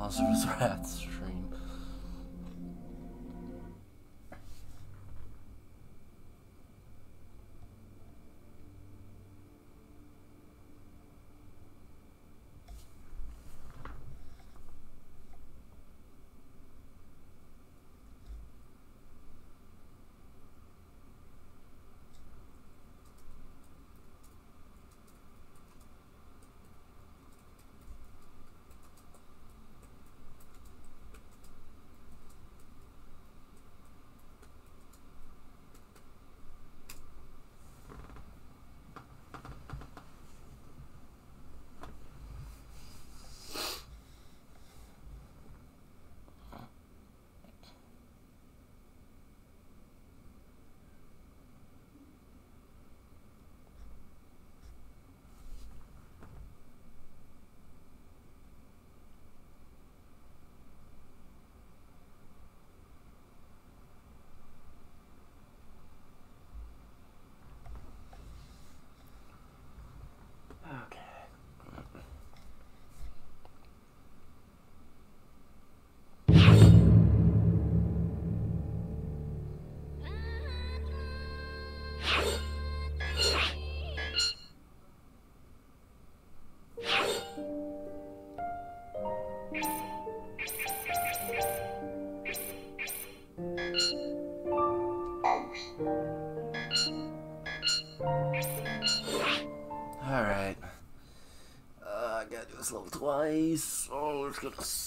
Asura's Wrath Oh,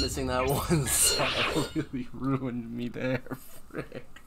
missing that one really ruined me there. Frick.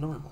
normal.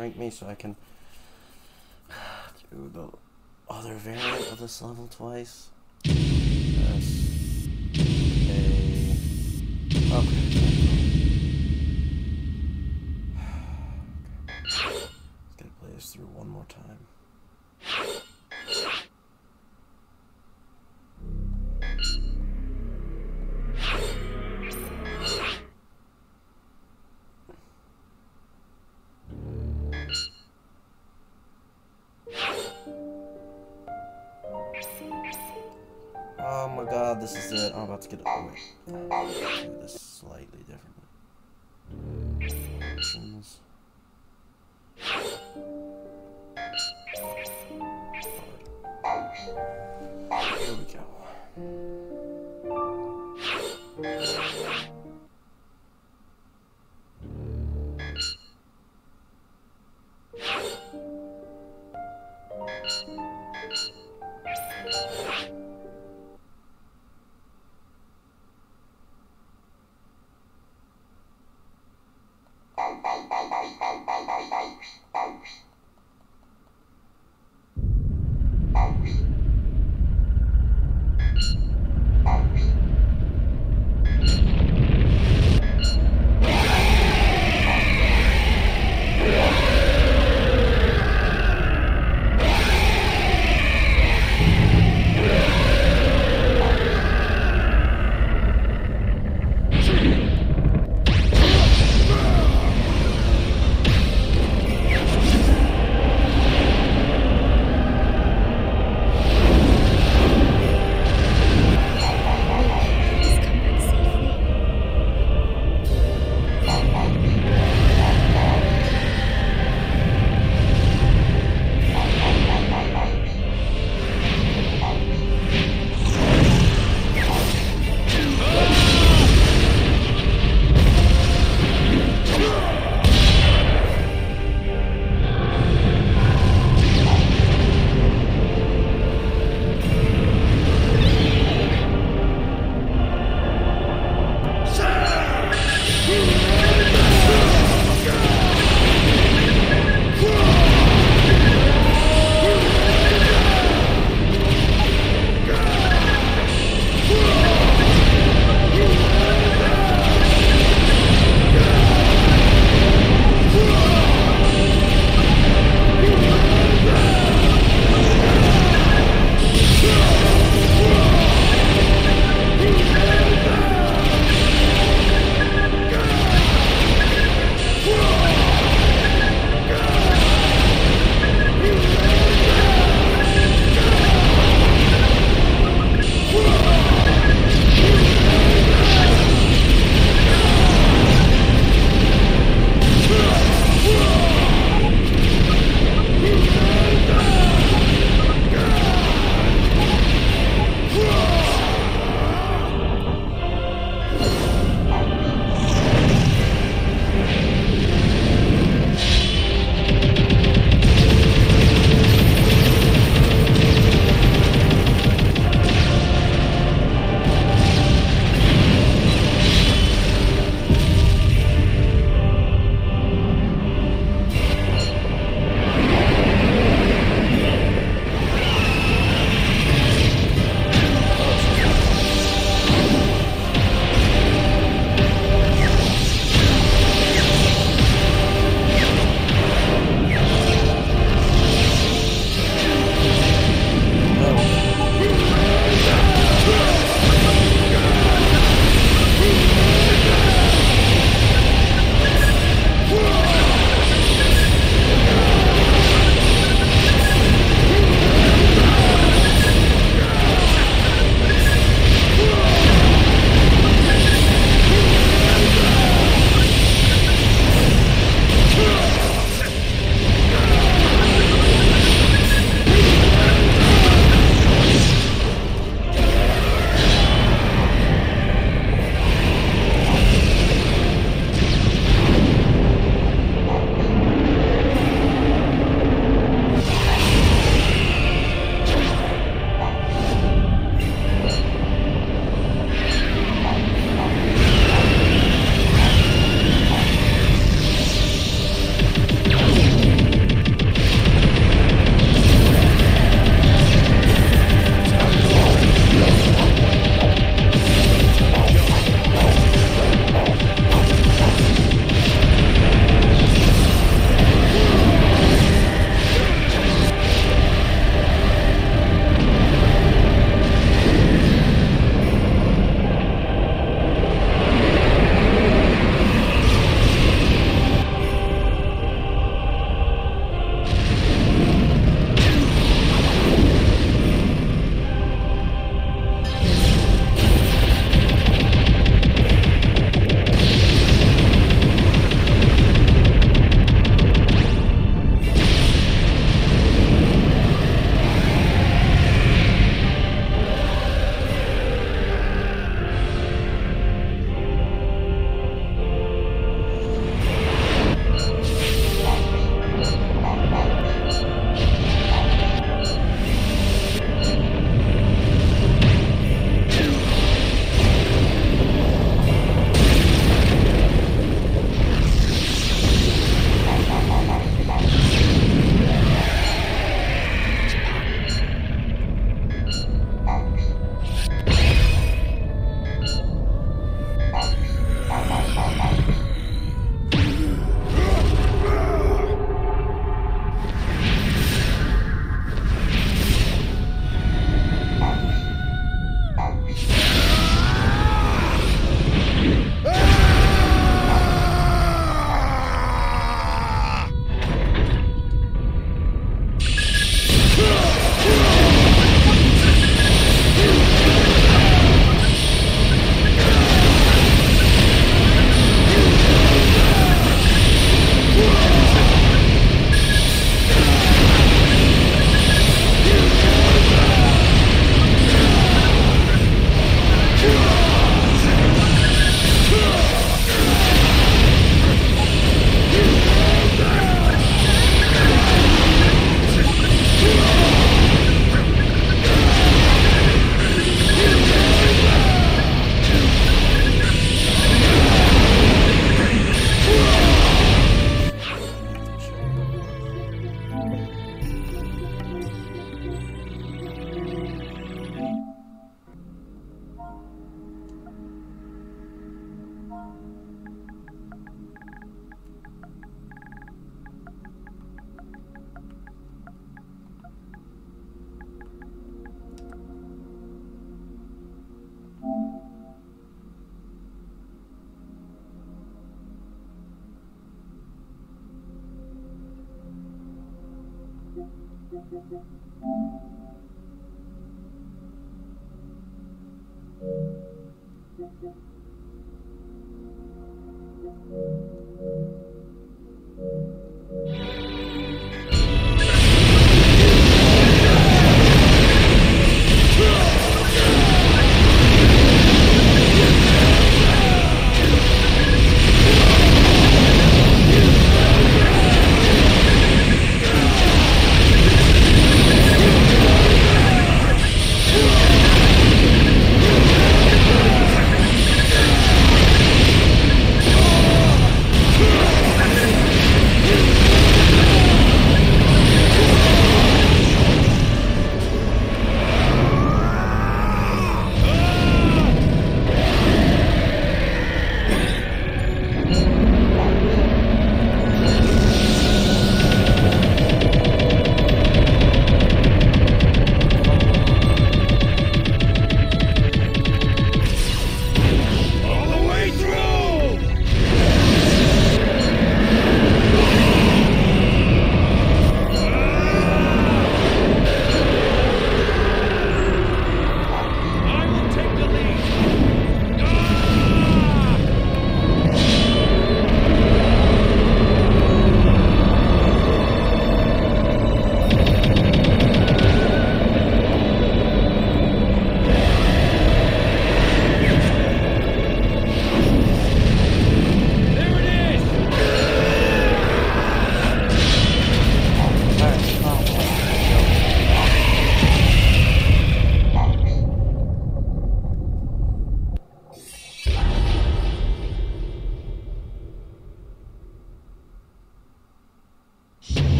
Rank me so I can do the other variant of this level twice. S A Okay. Let's gotta play this through one more time.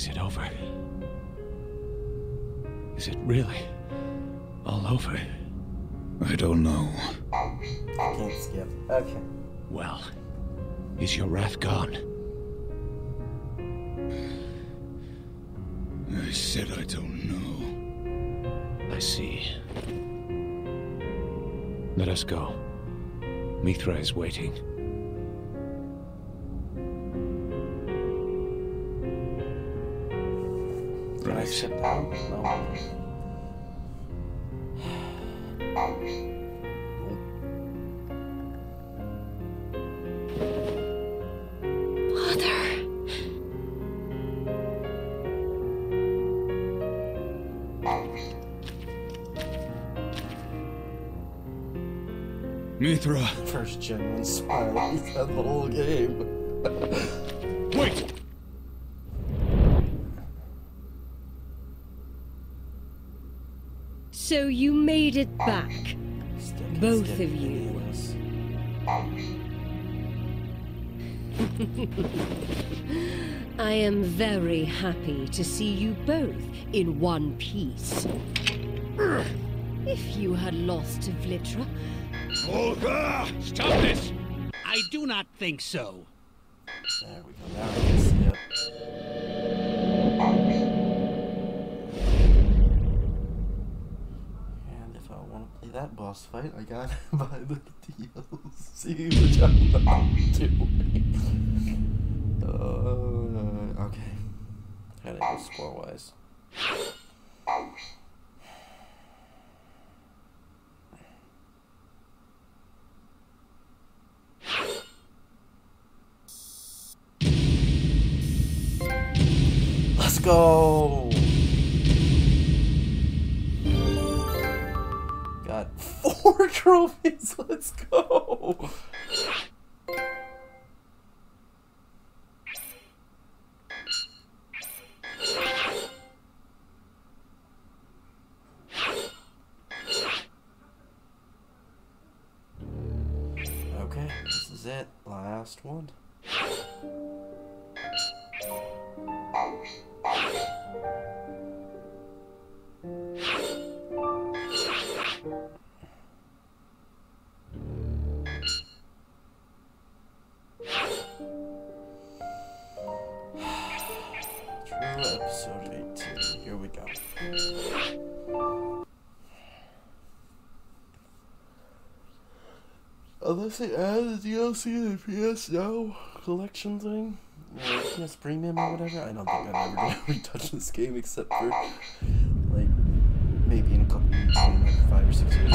Is it over? Is it really all over? I don't know. I can't skip. Okay. Well, is your wrath gone? I said I don't know. I see. Let us go. Mithra is waiting. Can I Right. No. Mother. Mithra! First genuine smile he's had the whole game. made it back. Both of you. I am very happy to see you both in one piece. If you had lost to Vlitra, Olga! Stop this! I do not think so. Boss fight, I gotta buy the DLC, which I'm not doing. Uh, okay. Go score wise. Unless they add the DLC to the PS Now collection thing, or PS Premium or whatever, I don't think I'm ever gonna retouch this game except for like maybe in a couple, maybe like five or six years.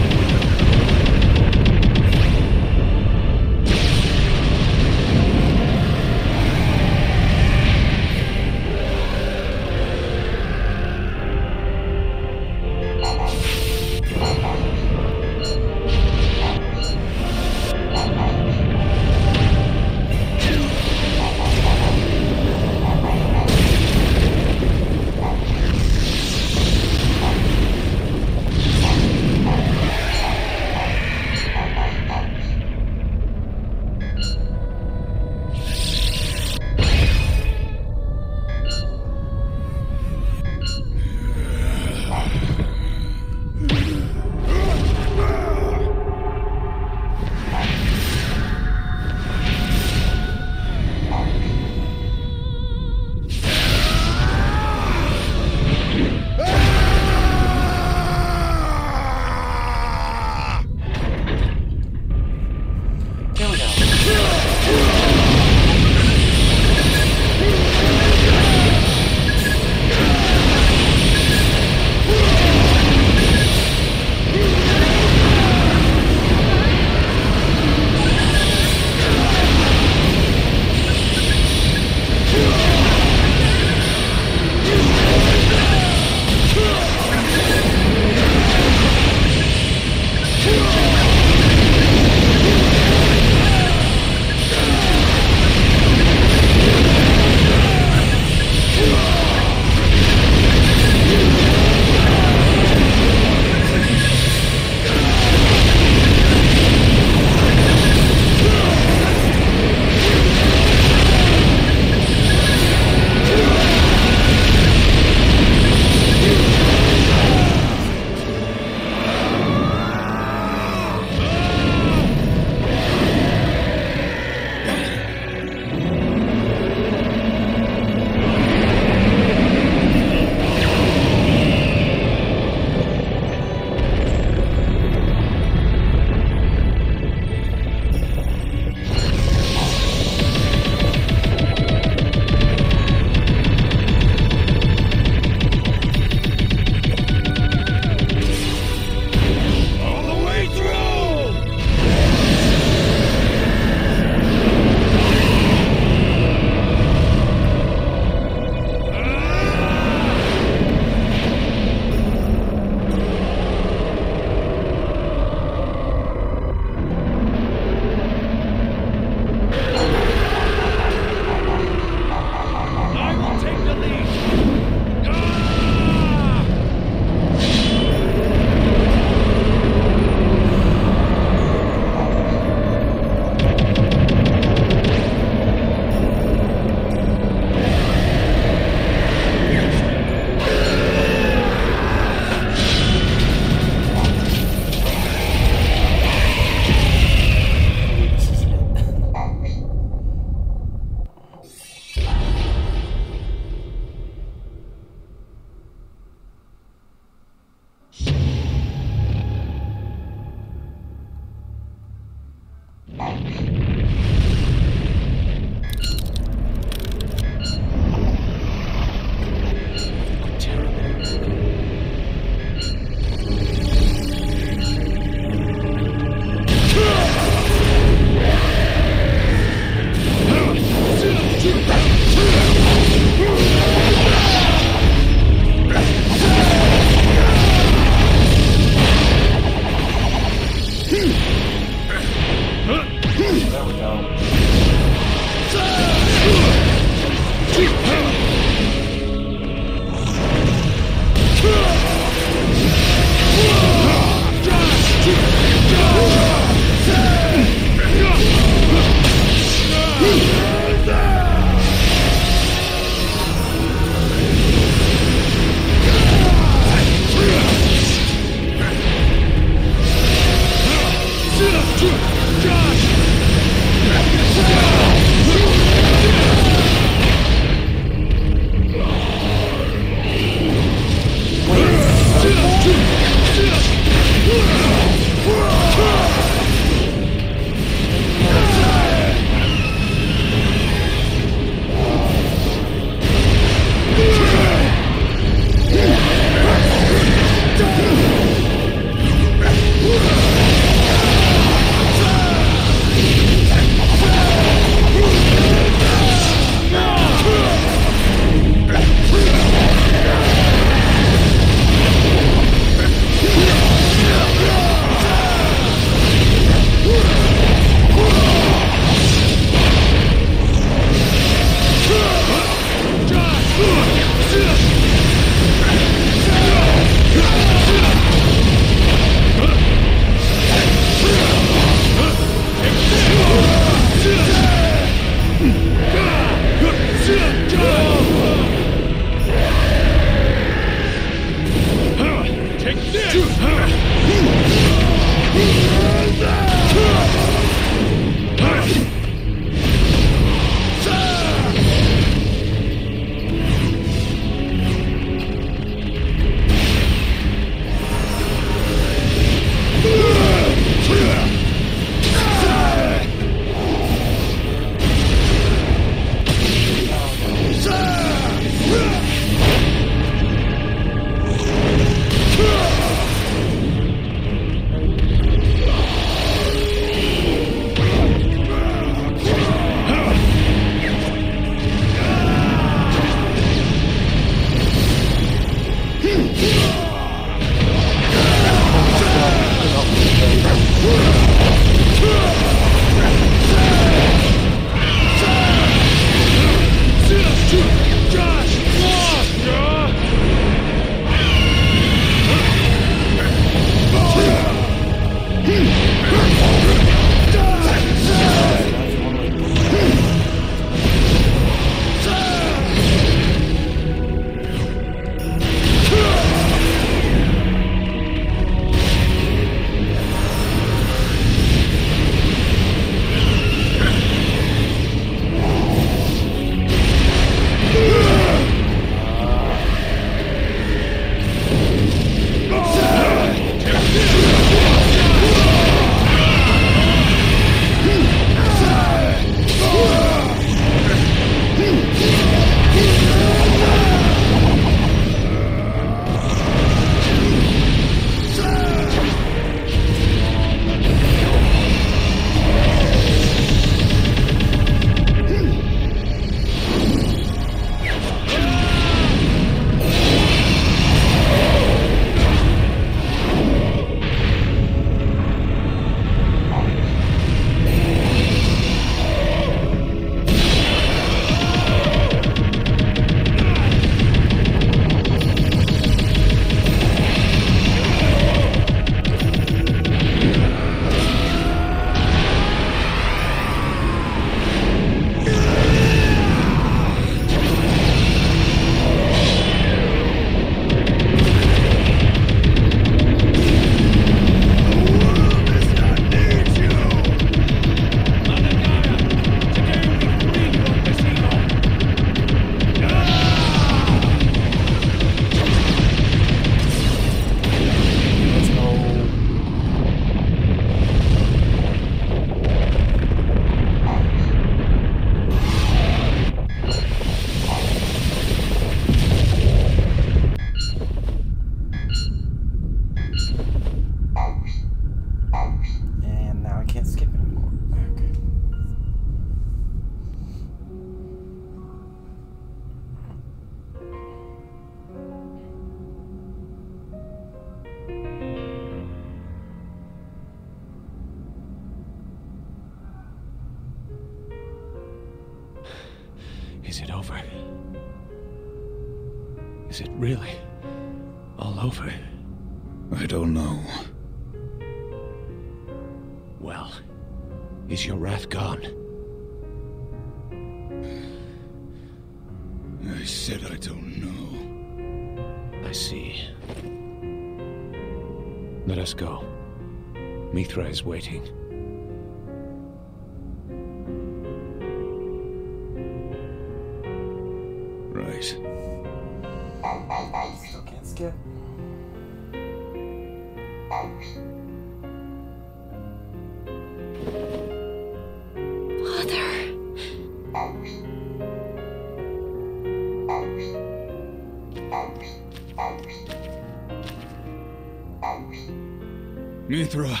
Mithra!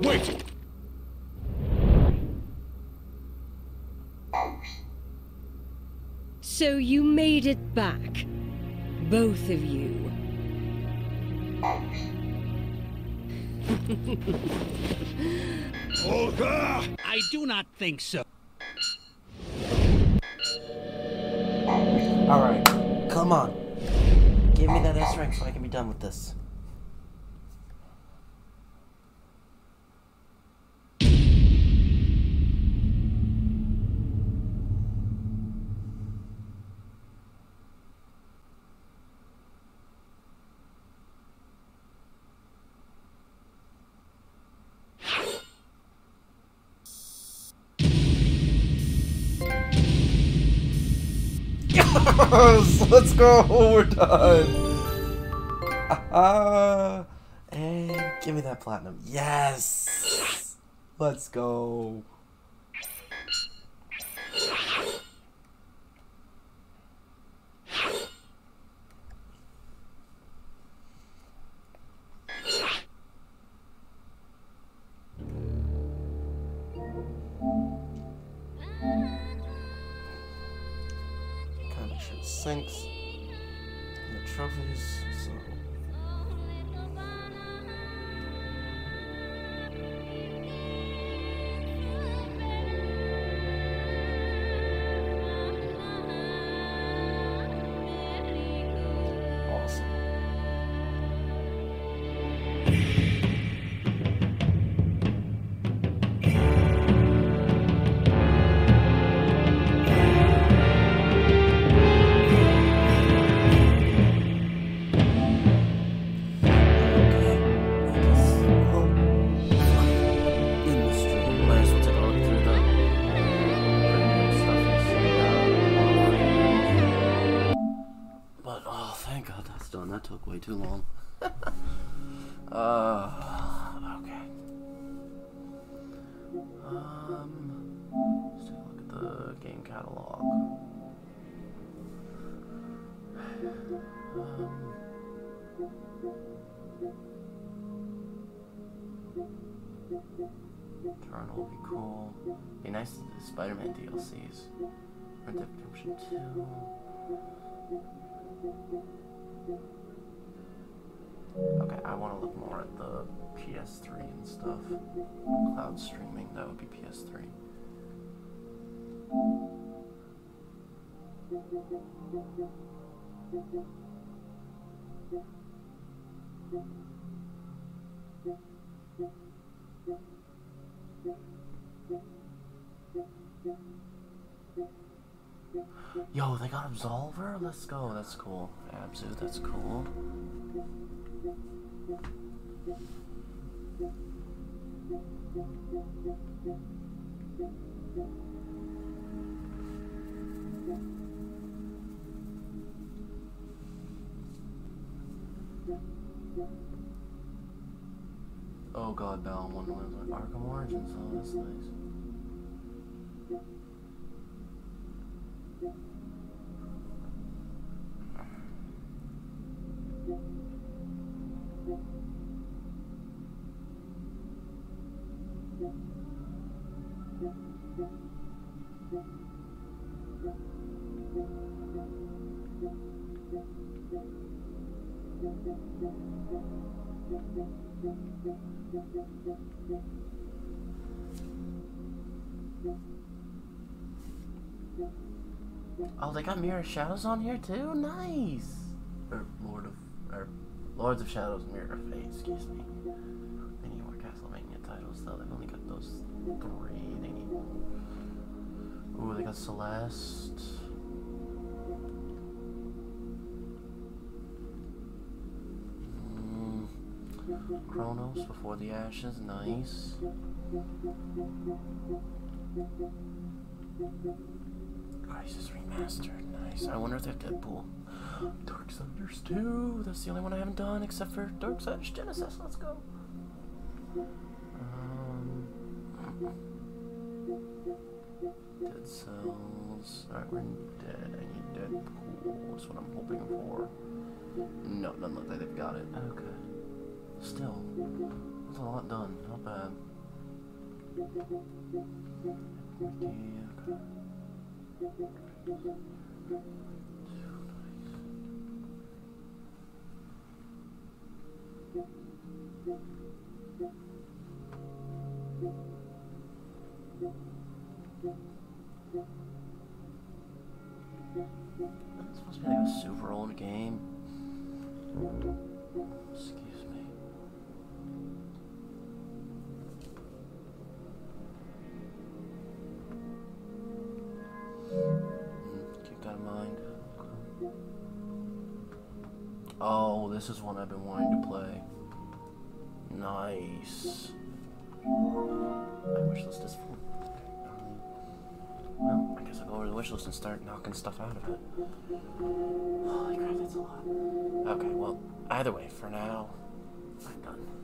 Wait! So you made it back. Both of you. Olga! I do not think so. Alright, come on. Give me that S rank so I can be done with this. Yes! Let's go! We're done! Ah, and give me that platinum. Yes! Let's go. Eternal will be cool. Be nice to the Spider-Man DLCs. Red Dead Redemption 2. Okay, I want to look more at the PS3 and stuff. Cloud streaming, that would be PS3. Yo, they got Absolver? Let's go, that's cool. Abzu, that's cool. Oh god, one was like Arkham Origins, oh that's nice. Oh, they got Mirror Shadows on here too? Nice! Or Lord of... or Lords of Shadows, Mirror of Fate, excuse me. They need more Castlevania titles though, they've only got those three. They need... Ooh, they got Celeste... Mm. Chronos Before the Ashes, nice. Crysis Remastered, nice. I wonder if they have Deadpool. Darksiders 2, that's the only one I haven't done except for Dark Darksiders Genesis, let's go. Um, Dead Cells. Alright, we're dead. I need Deadpool. That's what I'm hoping for. No, look like they've got it. Okay. Still, that's a lot done. Not bad. Yeah, okay. It's supposed to be like a super old game. Mind. Oh, this is one I've been wanting to play. Nice. My wish list is full. Well, I guess I'll go over to the wish list and start knocking stuff out of it. Holy crap, that's a lot. Okay, well, either way, for now, I'm done.